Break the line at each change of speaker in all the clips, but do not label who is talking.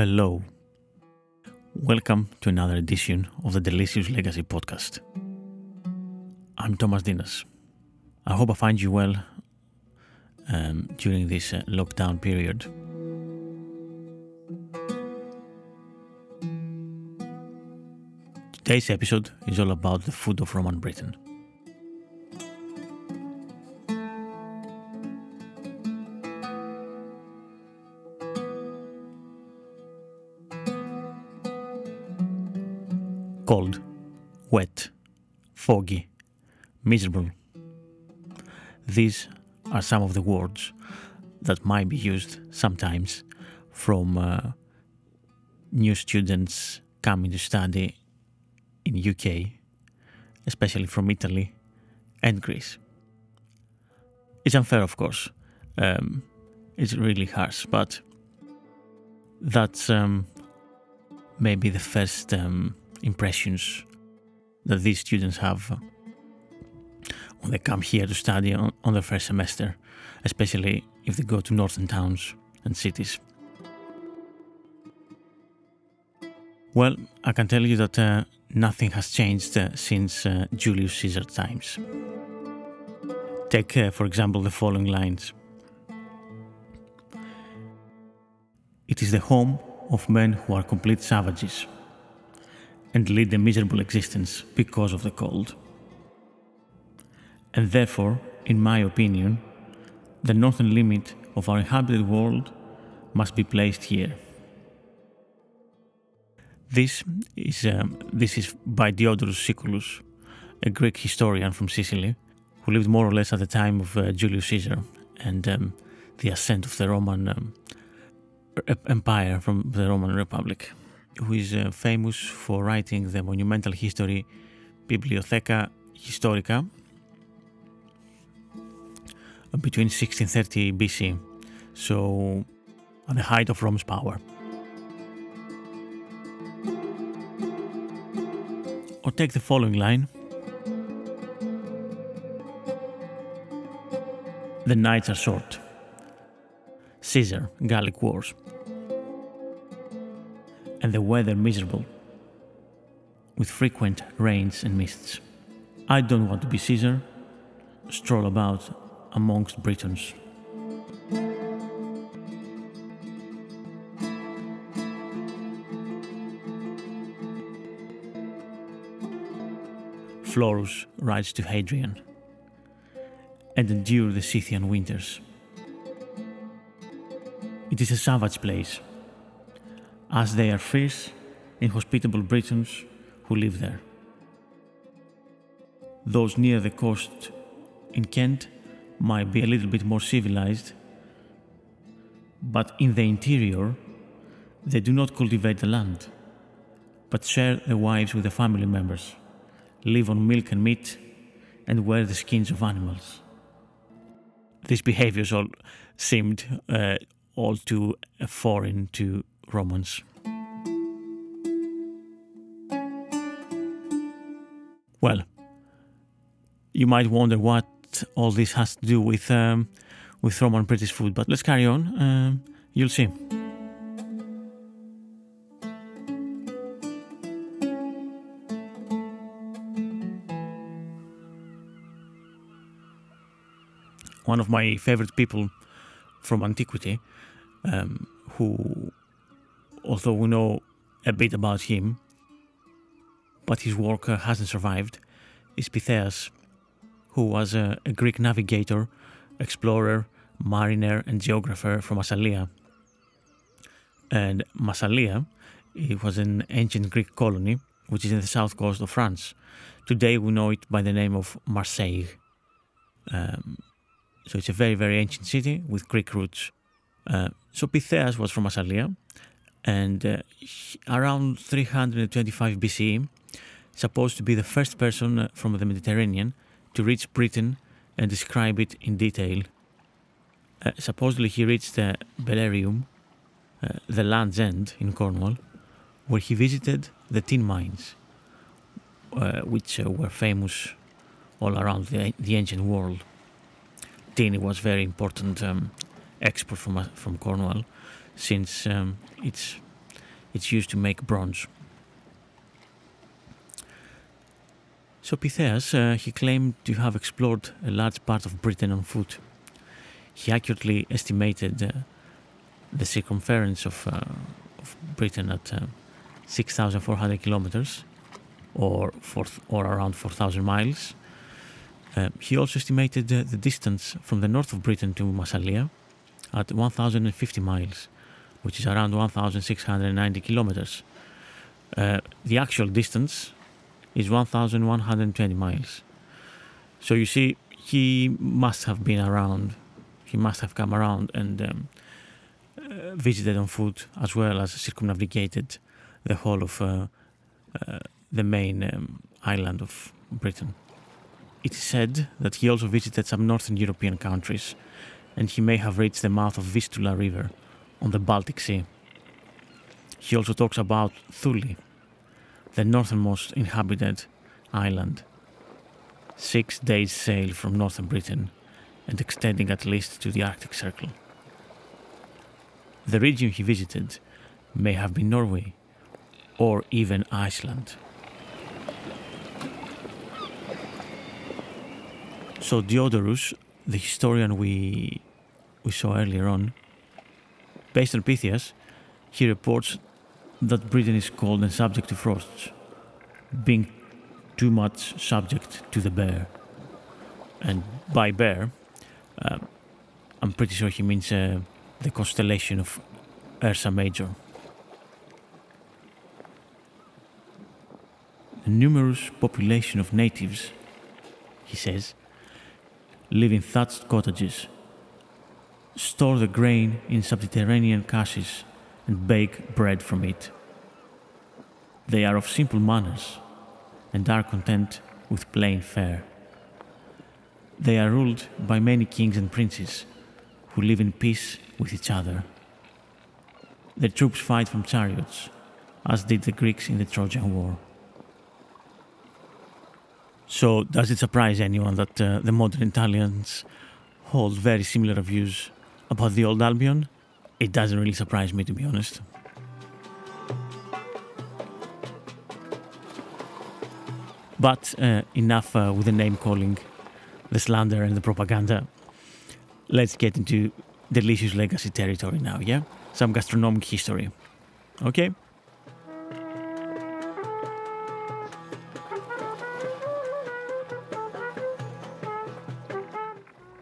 Hello. Welcome to another edition of the Delicious Legacy podcast. I'm Thomas Ntinas. I hope I find you well um, during this uh, lockdown period. Today's episode is all about the food of Roman Britain. Miserable. These are some of the words that might be used sometimes from uh, new students coming to study in UK, especially from Italy and Greece. It's unfair, of course. Um, it's really harsh, but that's um, maybe the first um, impressions that these students have they come here to study on, on their first semester, especially if they go to northern towns and cities. Well, I can tell you that uh, nothing has changed uh, since uh, Julius Caesar times. Take, uh, for example, the following lines It is the home of men who are complete savages and lead a miserable existence because of the cold. And therefore, in my opinion, the northern limit of our inhabited world must be placed here. This is, um, this is by Diodorus Siculus, a Greek historian from Sicily, who lived more or less at the time of uh, Julius Caesar and um, the ascent of the Roman um, Empire from the Roman Republic who is uh, famous for writing the monumental history Bibliotheca Historica between 1630 BC, so at the height of Rome's power. Or take the following line The nights are short. Caesar, Gallic Wars and the weather miserable, with frequent rains and mists. I don't want to be Caesar, stroll about amongst Britons. Florus rides to Hadrian and endure the Scythian winters. It is a savage place as they are fierce, inhospitable Britons who live there. Those near the coast in Kent might be a little bit more civilized, but in the interior, they do not cultivate the land, but share their wives with the family members, live on milk and meat, and wear the skins of animals. These behaviors all seemed uh, all too foreign to Romans. Well, you might wonder what all this has to do with um, with Roman British food, but let's carry on. Um, you'll see. One of my favorite people from antiquity, um, who although we know a bit about him, but his work uh, hasn't survived, is Pytheas, who was a, a, Greek navigator, explorer, mariner, and geographer from Massalia. And Massalia, it was an ancient Greek colony which is in the south coast of France. Today we know it by the name of Marseille. Um, so it's a very, very ancient city with Greek roots. Uh, so Pytheas was from Massalia, and uh, around 325 BCE, supposed to be the first person uh, from the Mediterranean to reach Britain and describe it in detail. Uh, supposedly, he reached uh, Belerium, uh, the Land's End in Cornwall, where he visited the tin mines, uh, which uh, were famous all around the, the ancient world. Tin was very important um, export from from Cornwall since um, it's it's used to make bronze. So Pytheas, uh, he claimed to have explored a large part of Britain on foot. He accurately estimated uh, the circumference of, uh, of Britain at uh, 6,400 kilometers, or or around 4,000 miles. Uh, he also estimated the distance from the north of Britain to Massalia at 1,050 miles, which is around 1,690 kilometers. Uh, the actual distance is 1,120 miles. So you see, he must have been around. He must have come around and um, uh, visited on foot as well as circumnavigated the whole of uh, uh, the main um, island of Britain. It is said that he also visited some northern European countries and he may have reached the mouth of Vistula River on the Baltic Sea. He also talks about Thule, the northernmost inhabited island, six days' sail from northern Britain and extending at least to the Arctic Circle. The region he visited may have been Norway or even Iceland. So Diodorus, the historian we we saw earlier on, based on Pytheas, he reports that Britain is cold and subject to frosts, being too much subject to the bear. And by bear, um, I'm pretty sure he means uh, the constellation of Ursa Major. A numerous population of natives, he says, live in thatched cottages, store the grain in subterranean caches, and bake bread from it. They are of simple manners and are content with plain fare. They are ruled by many kings and princes who live in peace with each other. Their troops fight from chariots, as did the Greeks in the Trojan War. So, does it surprise anyone that uh, the modern Italians hold very similar views about the old Albion? It doesn't really surprise me to be honest. But uh, enough uh, with the name calling, the slander, and the propaganda. Let's get into delicious legacy territory now, yeah? Some gastronomic history. Okay?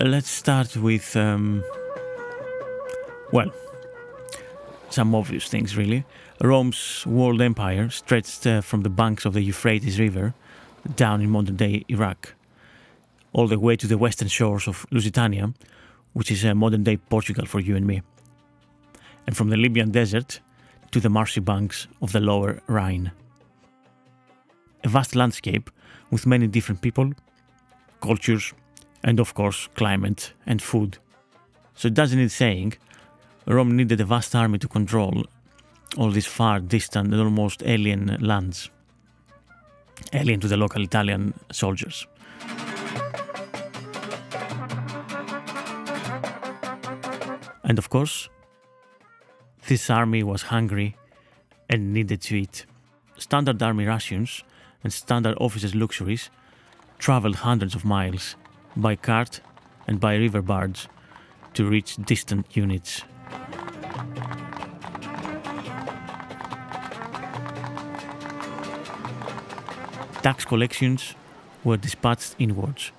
Let's start with, um, well, some obvious things, really. Rome's world empire stretched uh, from the banks of the Euphrates River down in modern day Iraq, all the way to the western shores of Lusitania, which is uh, modern day Portugal for you and me, and from the Libyan desert to the marshy banks of the lower Rhine. A vast landscape with many different people, cultures, and of course, climate and food. So it doesn't need saying Rome needed a vast army to control all these far distant and almost alien lands, alien to the local Italian soldiers. And of course, this army was hungry and needed to eat. Standard army rations and standard officers' luxuries traveled hundreds of miles by cart and by river barge to reach distant units Tax collections were dispatched inwards.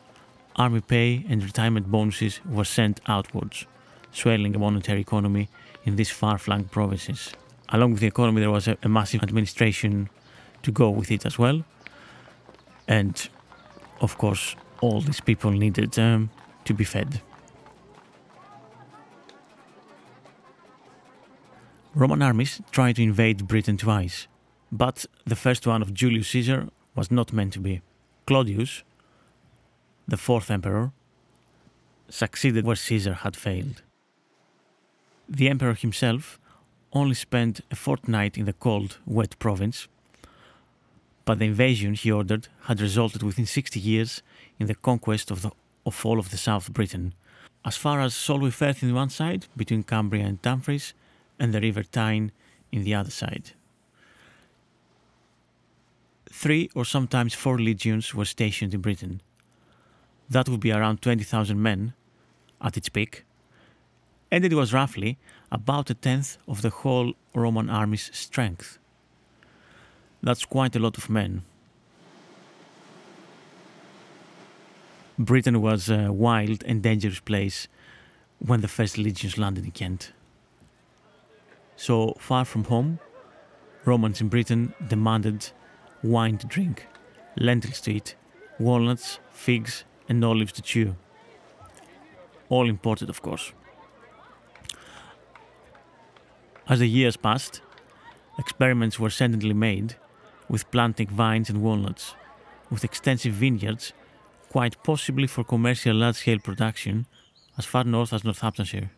Army pay and retirement bonuses were sent outwards, swelling the monetary economy in these far-flung provinces. Along with the economy, there was a, a massive administration to go with it as well. And of course, all these people needed um, to be fed. Roman armies tried to invade Britain twice, but the first one of Julius Caesar was not meant to be. Claudius, the fourth emperor, succeeded where Caesar had failed. The emperor himself only spent a fortnight in the cold, wet province, but the invasion he ordered had resulted within 60 years in the conquest of, the, of all of the South Britain, as far as Solway Firth in one side, between Cumbria and Dumfries, and the River Tyne in the other side. Three or sometimes four legions were stationed in Britain. That would be around 20,000 men at its peak, and it was roughly about a tenth of the whole Roman army's strength. That's quite a lot of men. Britain was a wild and dangerous place when the first legions landed in Kent. So far from home, Romans in Britain demanded wine to drink, lentils to eat, walnuts, figs, and olives to chew. All imported, of course. As the years passed, experiments were suddenly made with planting vines and walnuts, with extensive vineyards, quite possibly for commercial large scale production as far north as Northamptonshire.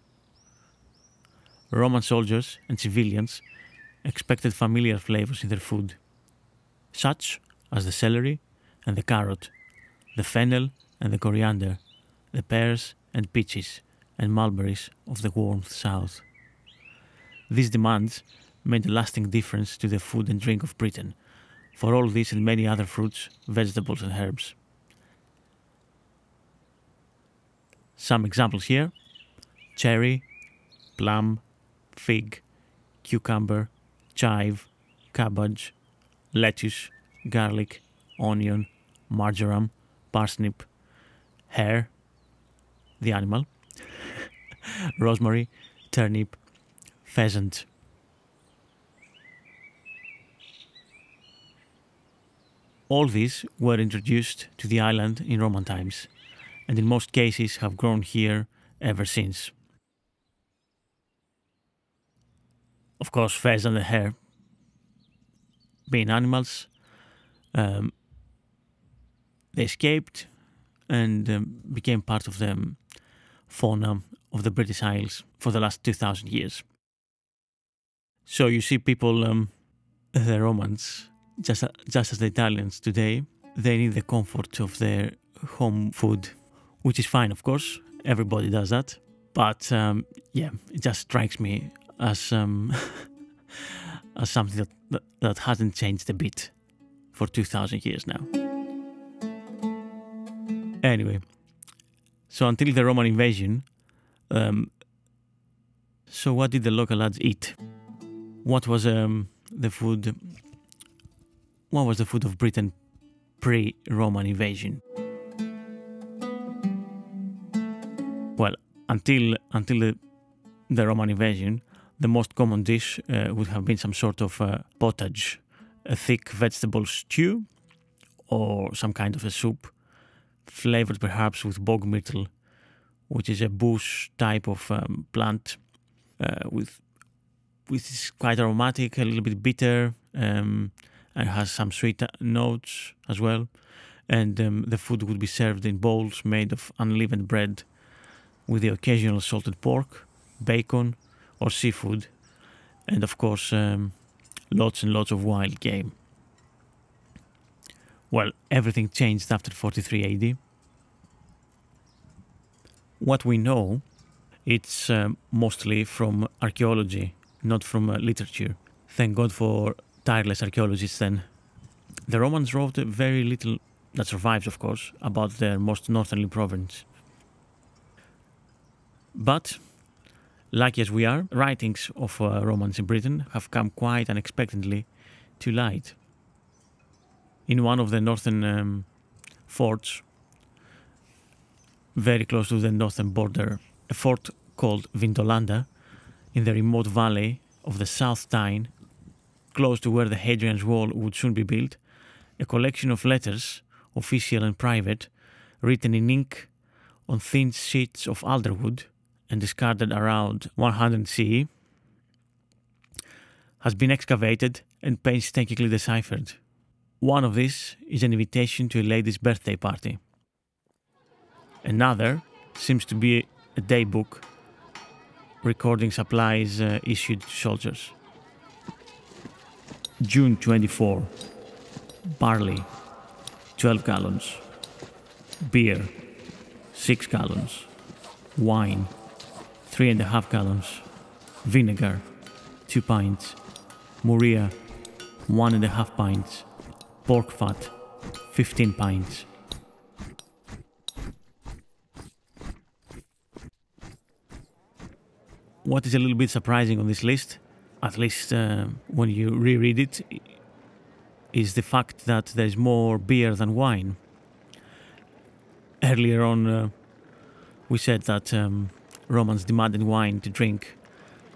Roman soldiers and civilians expected familiar flavors in their food, such as the celery and the carrot, the fennel and the coriander, the pears and peaches and mulberries of the warm south. These demands made a lasting difference to the food and drink of Britain, for all these and many other fruits, vegetables, and herbs. Some examples here cherry, plum, fig, cucumber, chive, cabbage, lettuce, garlic, onion, marjoram, parsnip, hare, the animal, rosemary, turnip, pheasant. All these were introduced to the island in Roman times, and in most cases have grown here ever since. Of course, pheasant and hare, being animals, um, they escaped and um, became part of the fauna of the British Isles for the last 2000 years. So you see people, um, the Romans, just, just as the Italians today, they need the comfort of their home food, which is fine, of course. Everybody does that. But um, yeah, it just strikes me as um, as something that, that, that hasn't changed a bit for 2,000 years now. Anyway, so until the Roman invasion, um, so what did the local lads eat? What was um, the food? What was the food of Britain pre-Roman invasion? Well, until until the, the Roman invasion, the most common dish uh, would have been some sort of uh, pottage, a thick vegetable stew, or some kind of a soup, flavored perhaps with bog myrtle, which is a bush type of um, plant, uh, with which is quite aromatic, a little bit bitter, um, and has some sweet notes as well. And um, the food would be served in bowls made of unleavened bread, with the occasional salted pork, bacon, or seafood, and of course, um, lots and lots of wild game. Well, everything changed after 43 AD. What we know, it's um, mostly from archaeology, not from uh, literature. Thank God for tireless archaeologists then. The Romans wrote very little that survives, of course, about their most northerly province. But Lucky as we are, writings of uh, Romans in Britain have come quite unexpectedly to light. In one of the northern um, forts, very close to the northern border, a fort called Vindolanda, in the remote valley of the South Tyne, close to where the Hadrian's Wall would soon be built, a collection of letters, official and private, written in ink on thin sheets of alder wood, and discarded around 100 CE, has been excavated and painstakingly deciphered. One of these is an invitation to a lady's birthday party. Another seems to be a day book recording supplies uh, issued to soldiers. June 24. Barley, 12 gallons. Beer, 6 gallons. Wine, three and a half gallons, vinegar, two pints, Muria, one and a half pints, pork fat 15 pints. What is a little bit surprising on this list, at least uh, when you reread it, is the fact that there is more beer than wine. Earlier on, uh, we said that um, Romans demanded wine to drink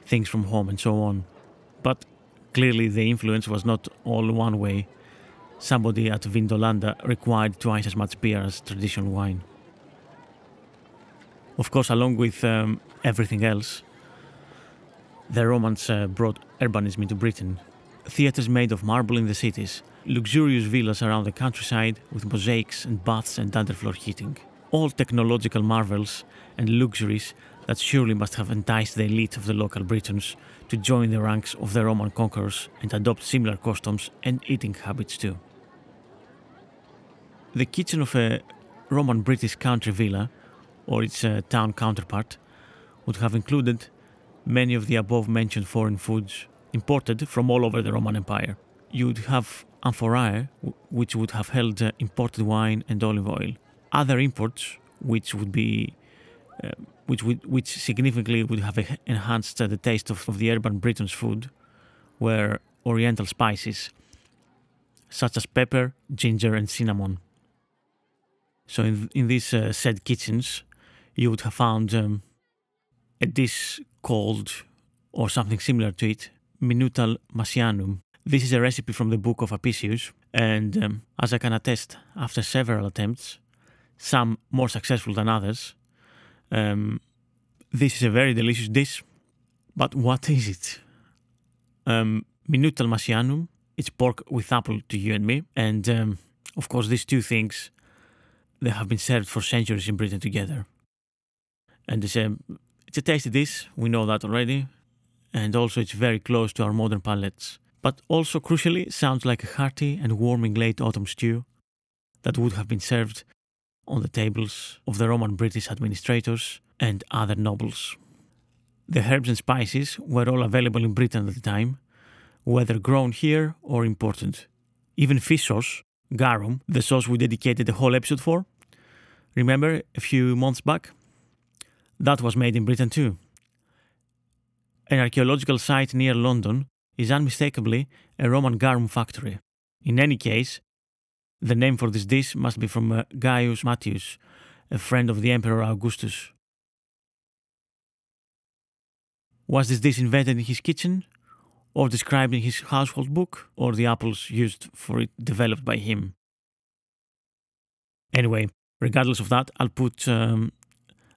things from home and so on. But clearly, the influence was not all one way. Somebody at Vindolanda required twice as much beer as traditional wine. Of course, along with um, everything else, the Romans uh, brought urbanism into Britain. Theatres made of marble in the cities, luxurious villas around the countryside with mosaics and baths and underfloor heating. All technological marvels and luxuries that surely must have enticed the elite of the local Britons to join the ranks of the Roman conquerors and adopt similar customs and eating habits too. The kitchen of a Roman British country villa, or its uh, town counterpart, would have included many of the above mentioned foreign foods imported from all over the Roman Empire. You would have amphorae, which would have held uh, imported wine and olive oil. Other imports, which would be uh, which would which significantly would have enhanced the taste of, of the urban Britain's food, were Oriental spices such as pepper, ginger, and cinnamon. So in in these uh, said kitchens, you would have found um, a dish called, or something similar to it, minutal matianum. This is a recipe from the book of Apicius, and um, as I can attest, after several attempts, some more successful than others, um, this is a very delicious dish, but what is it? Um, minutal matianum, it's pork with apple to you and me, and um, of course these two things, they have been served for centuries in Britain together. And it's a, it's a tasty dish, we know that already, and also it's very close to our modern palates. But also crucially, sounds like a hearty and warming late autumn stew that would have been served on the tables of the Roman British administrators and other nobles. The herbs and spices were all available in Britain at the time, whether grown here or imported. Even fish sauce, garum, the sauce we dedicated a whole episode for, remember a few months back? That was made in Britain too. An archaeological site near London is unmistakably a Roman garum factory. In any case, the name for this dish must be from uh, Gaius Matius, a friend of the Emperor Augustus. Was this dish invented in his kitchen, or described in his household book, or the apples used for it developed by him? Anyway, regardless of that, I'll put um,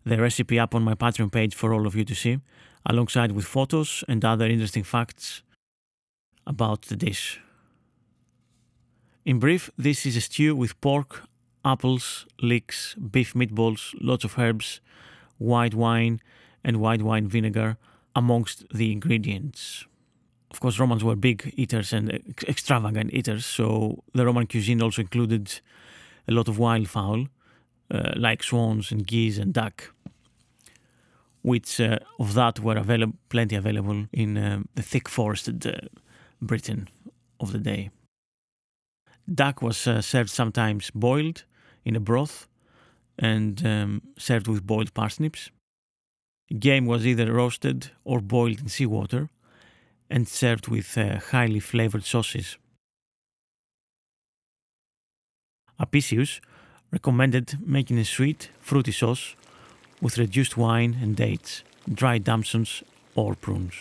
the recipe up on my Patreon page for all of you to see, alongside with photos and other interesting facts about the dish. In brief, this is a stew with pork, apples, leeks, beef meatballs, lots of herbs, white wine, and white wine vinegar amongst the ingredients. Of course, Romans were big eaters and extravagant eaters, so the Roman cuisine also included a lot of wildfowl, uh, like swans and geese and duck, which uh, of that were available, plenty available in uh, the thick forested uh, Britain of the day. Duck was uh, served sometimes boiled in a broth and um, served with boiled parsnips. Game was either roasted or boiled in seawater and served with uh, highly flavored sauces. Apicius recommended making a sweet, fruity sauce with reduced wine and dates, dried damsons, or prunes.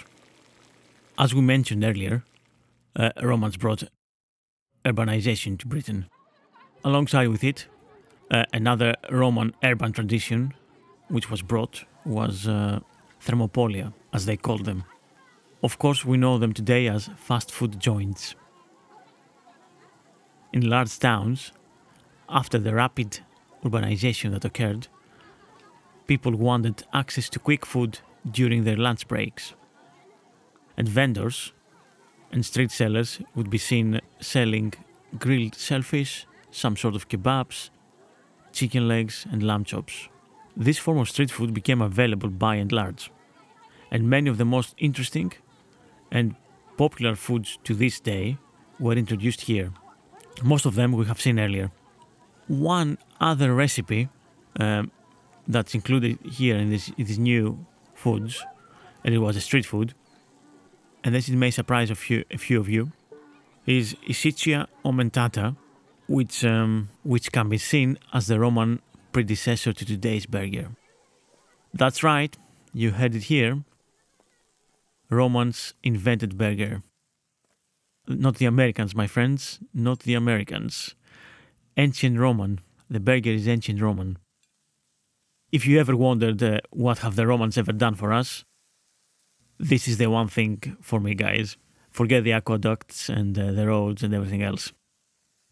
As we mentioned earlier, uh, Romans brought urbanization to Britain. Alongside with it, uh, another Roman urban tradition which was brought was uh, thermopolia, as they called them. Of course, we know them today as fast food joints. In large towns, after the rapid urbanization that occurred, people wanted access to quick food during their lunch breaks. And vendors and street sellers would be seen selling grilled shellfish, some sort of kebabs, chicken legs, and lamb chops. This form of street food became available by and large, and many of the most interesting and popular foods to this day were introduced here, Most of them we have seen earlier. One other recipe um, that's included here in, in these new foods, and it was a street food, and this may surprise a few, a few of you, is Isicia Omentata, which, um, which can be seen as the Roman predecessor to today's burger. That's right, you heard it here. Romans invented burger. Not the Americans, my friends, not the Americans. Ancient Roman. The burger is ancient Roman. If you ever wondered uh, what have the Romans ever done for us, this is the one thing for me, guys. Forget the aqueducts and uh, the roads and everything else.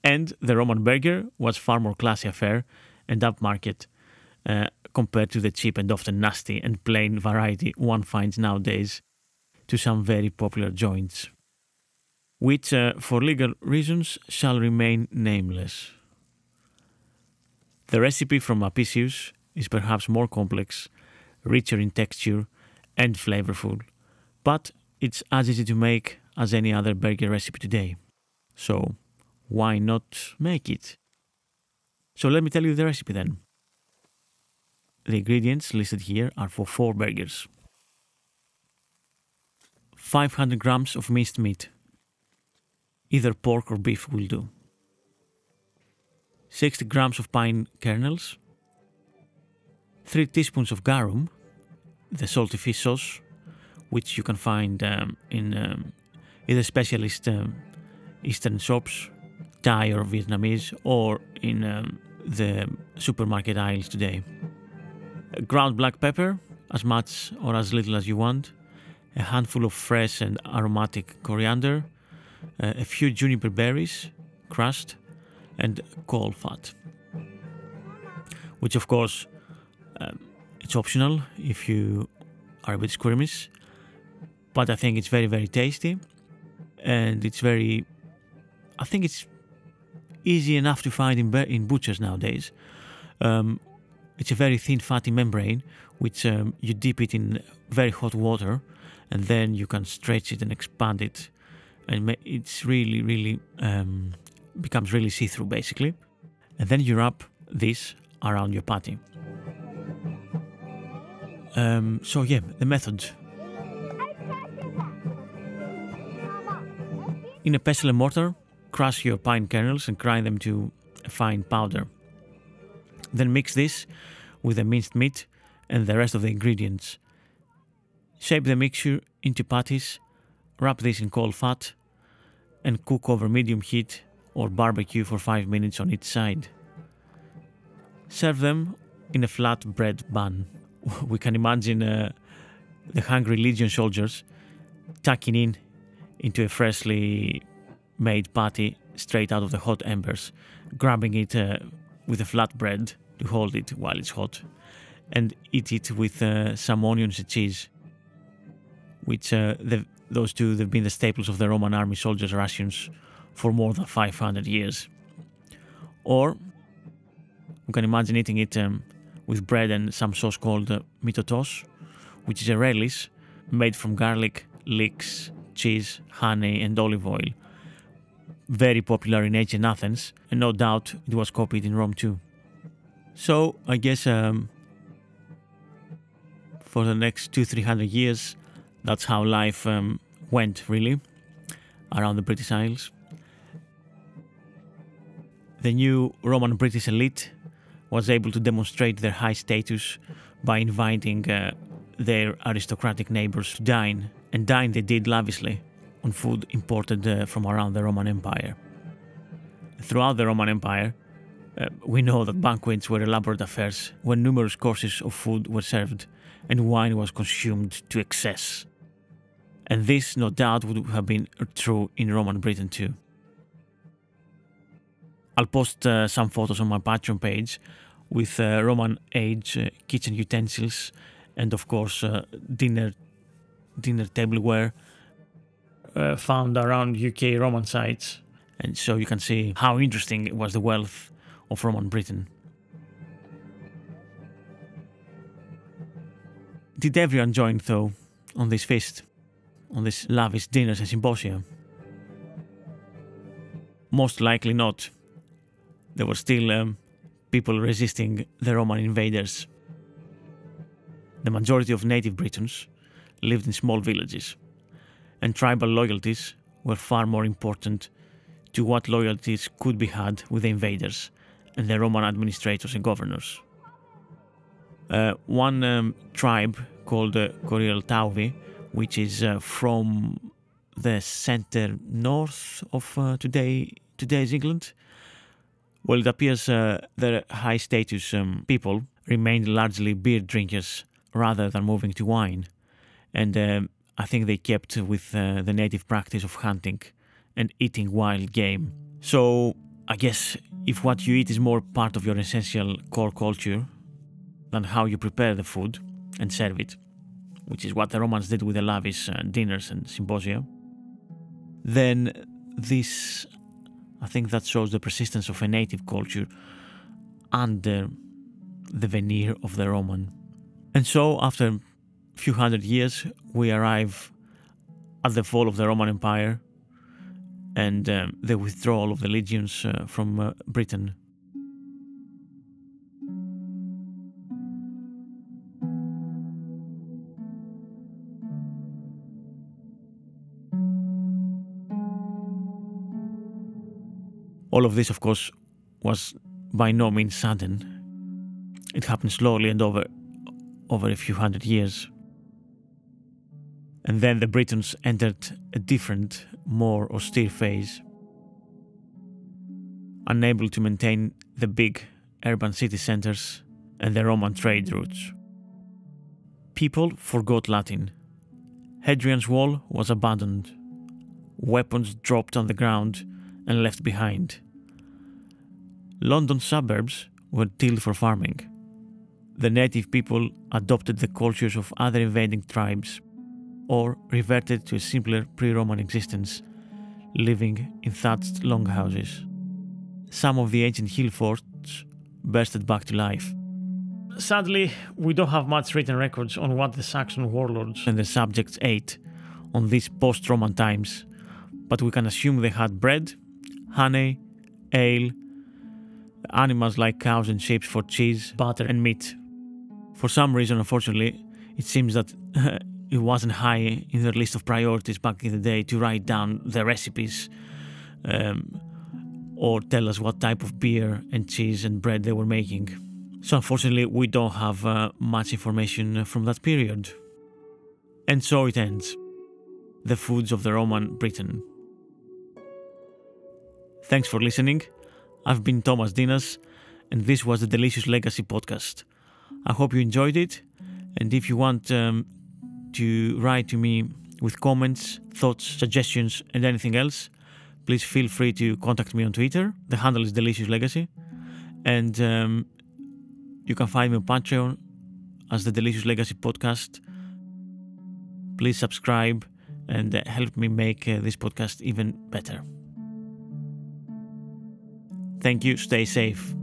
And the Roman burger was far more classy affair and upmarket uh, compared to the cheap and often nasty and plain variety one finds nowadays to some very popular joints, which, uh, for legal reasons, shall remain nameless. The recipe from Apicius is perhaps more complex, richer in texture, and flavorful, but it's as easy to make as any other burger recipe today. So, why not make it? So, let me tell you the recipe then. The ingredients listed here are for four burgers 500 grams of minced meat, either pork or beef will do, 60 grams of pine kernels, 3 teaspoons of garum, the salty fish sauce, which you can find um, in um, either specialist um, Eastern shops, Thai or Vietnamese, or in um, the supermarket aisles today. Ground black pepper, as much or as little as you want, a handful of fresh and aromatic coriander, uh, a few juniper berries, crushed, and caul fat. Which, of course, um, it's optional if you are a bit squirmish, but I think it's very, very tasty, and it's very. I think it's easy enough to find in in butchers nowadays. Um, it's a very thin, fatty membrane, which um, you dip it in very hot water, and then you can stretch it and expand it, and it's really, really um, becomes really see-through, basically. And then you wrap this around your patty. Um, so yeah, the method. In a pestle and mortar, crush your pine kernels and grind them to a fine powder. Then mix this with the minced meat and the rest of the ingredients. Shape the mixture into patties, wrap this in cold fat, and cook over medium heat or barbecue for 5 minutes on each side. Serve them in a flat bread bun. We can imagine uh, the hungry Legion soldiers tucking in into a freshly made patty straight out of the hot embers, grabbing it uh, with a flat bread to hold it while it's hot, and eat it with uh, some onions and cheese which uh, those two they've been the staples of the Roman army soldiers' rations for more than 500 years. Or you can imagine eating it um, with bread and some sauce called uh, myttotos, which is a relish made from garlic, leeks, cheese, honey, and olive oil. Very popular in ancient Athens, and no doubt it was copied in Rome too. So I guess um, for the next two, three hundred years, that's how life um, went, really, around the British Isles. The new Roman British elite was able to demonstrate their high status by inviting uh, their aristocratic neighbors to dine, and dine they did lavishly on food imported uh, from around the Roman Empire. Throughout the Roman Empire, uh, we know that banquets were elaborate affairs where numerous courses of food were served and wine was consumed to excess and this no doubt would have been true in Roman Britain too. I'll post uh, some photos on my Patreon page with uh, Roman age uh, kitchen utensils and of course uh, dinner dinner tableware uh, found around UK Roman sites and so you can see how interesting was the wealth of Roman Britain. Did everyone join though on this feast? on this lavish dinners and symposium. most likely not. There were still um, people resisting the Roman invaders. The majority of native Britons lived in small villages, and tribal loyalties were far more important to what loyalties could be had with the invaders and the Roman administrators and governors. Uh, one um, tribe called uh, Tauvi, which is uh, from the center north of uh, today today's England. Well, it appears uh, that high status um, people remained largely beer drinkers rather than moving to wine, and um, I think they kept with uh, the native practice of hunting and eating wild game. So I guess if what you eat is more part of your essential core culture than how you prepare the food and serve it, which is what the Romans did with the lavish uh, dinners and symposia, then this, I think, that shows the persistence of a native culture under the veneer of the Roman. And so, after few hundred years, we arrive at the fall of the Roman Empire and um, the withdrawal of the legions uh, from uh, Britain. All of this, of course, was by no means sudden. It happened slowly and over over a few hundred years. And then the Britons entered a different, more austere phase. Unable to maintain the big urban city centers and the Roman trade routes. People forgot Latin. Hadrian's Wall was abandoned. Weapons dropped on the ground and left behind. London suburbs were tilled for farming. The native people adopted the cultures of other invading tribes or reverted to a simpler pre Roman existence, living in thatched longhouses. Some of the ancient hill forts bursted back to life. Sadly, we don't have much written records on what the Saxon warlords and the subjects ate on these post Roman times, but we can assume they had bread, honey, ale, animals like cows and sheep for cheese, butter, and meat. For some reason, unfortunately, it seems that it wasn't high in their list of priorities back in the day to write down the recipes um, or tell us what type of beer and cheese and bread they were making. So, unfortunately, we don't have uh, much information from that period. And so it ends the foods of the Roman Britain. Thanks for listening. I've been Thomas Ntinas, and this was the Delicious Legacy podcast. I hope you enjoyed it, and if you want um, to write to me with comments, thoughts, suggestions, and anything else, please feel free to contact me on Twitter. The handle is Delicious Legacy, and um, you can find me on Patreon as the Delicious Legacy podcast. Please subscribe and uh, help me make uh, this podcast even better. Thank you. Stay safe.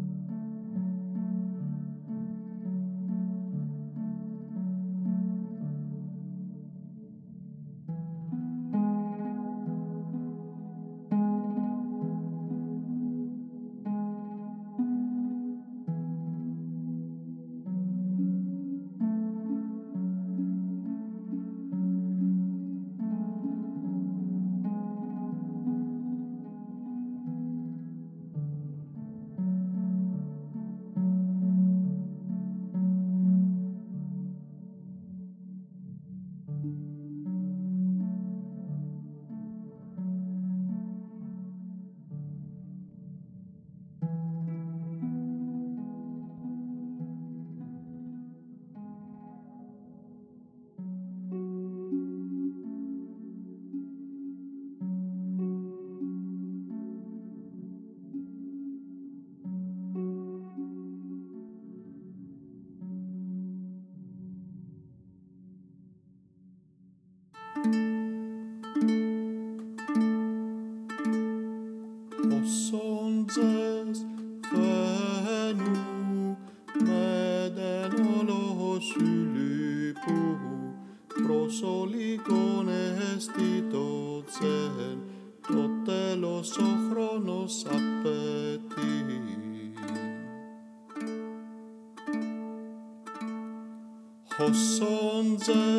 Hossonses